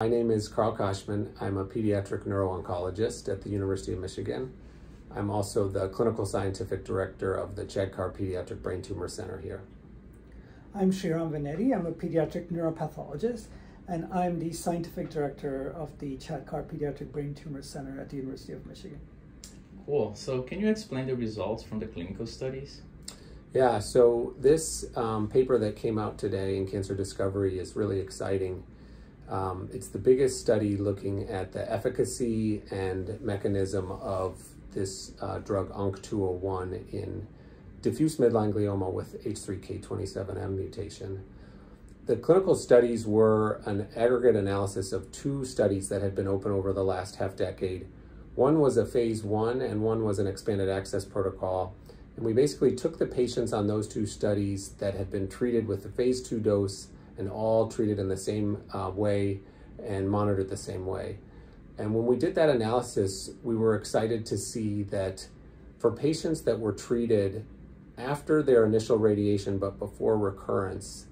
My name is Carl Koschmann. I'm a pediatric neuro-oncologist at the University of Michigan. I'm also the clinical scientific director of the Chad Carr Pediatric Brain Tumor Center here. I'm Sriram Venneti. I'm a pediatric neuropathologist, and I'm the scientific director of the Chad Carr Pediatric Brain Tumor Center at the University of Michigan. Cool. So, can you explain the results from the clinical studies? Yeah, so this um, paper that came out today in Cancer Discovery is really exciting. Um, it's the biggest study looking at the efficacy and mechanism of this uh, drug ONC201 in diffuse midline glioma with H3K27M mutation. The clinical studies were an aggregate analysis of two studies that had been open over the last half decade. One was a phase one and one was an expanded access protocol. And we basically took the patients on those two studies that had been treated with the phase two dose and all treated in the same uh, way and monitored the same way. And when we did that analysis, we were excited to see that for patients that were treated after their initial radiation but before recurrence,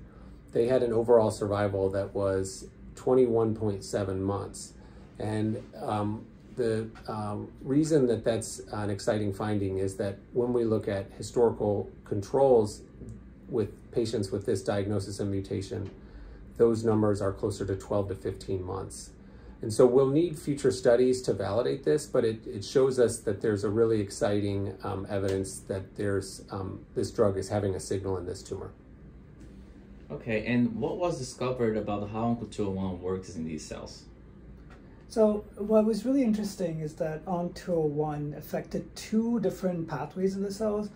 they had an overall survival that was 21.7 months. And um, the um, reason that that's an exciting finding is that when we look at historical controls with patients with this diagnosis and mutation, those numbers are closer to 12 to 15 months. And so we'll need future studies to validate this, but it, it shows us that there's a really exciting um, evidence that there's um, this drug is having a signal in this tumor. Okay, and what was discovered about how ONC201 works in these cells? So what was really interesting is that ONC201 affected two different pathways in the cells.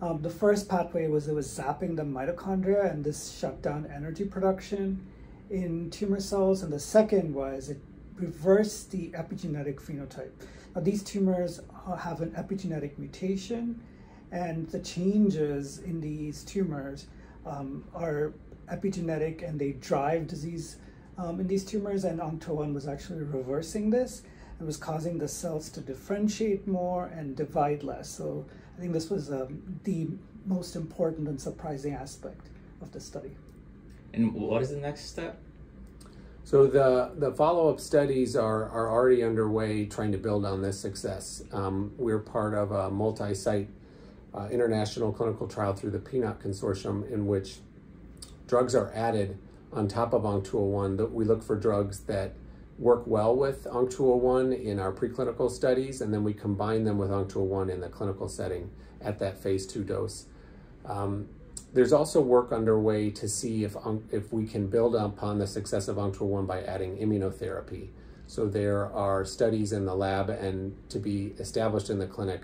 Um, the first pathway was it was zapping the mitochondria and this shut down energy production in tumor cells. And the second was it reversed the epigenetic phenotype. Now these tumors have an epigenetic mutation and the changes in these tumors um, are epigenetic and they drive disease um, in these tumors and ONC201 was actually reversing this and was causing the cells to differentiate more and divide less. So I think this was um, the most important and surprising aspect of the study. And what is the next step? So the, the follow-up studies are, are already underway trying to build on this success. Um, we're part of a multi-site uh, international clinical trial through the PNOC consortium in which drugs are added on top of ONC201. That we look for drugs that work well with ONC201 in our preclinical studies, and then we combine them with ONC201 in the clinical setting at that phase two dose. Um, there's also work underway to see if, if we can build upon the success of ONC201 by adding immunotherapy. So there are studies in the lab and to be established in the clinic,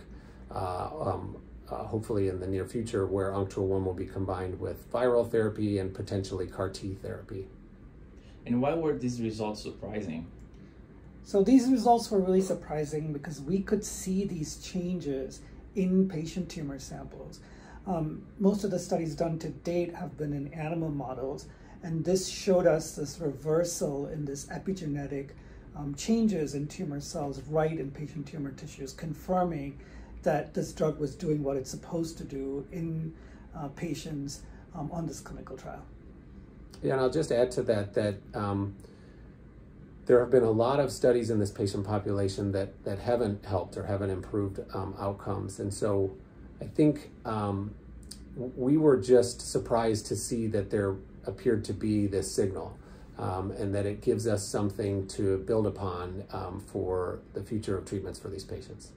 uh, um, uh, hopefully in the near future, where ONC201 will be combined with viral therapy and potentially CAR T therapy. And why were these results surprising? So these results were really surprising because we could see these changes in patient tumor samples. Um, most of the studies done to date have been in animal models, and this showed us this reversal in this epigenetic um, changes in tumor cells right in patient tumor tissues, confirming that this drug was doing what it's supposed to do in uh, patients um, on this clinical trial. Yeah, and I'll just add to that that um, there have been a lot of studies in this patient population that that haven't helped or haven't improved um, outcomes, and so I think um, we were just surprised to see that there appeared to be this signal. Um, and that it gives us something to build upon um, for the future of treatments for these patients.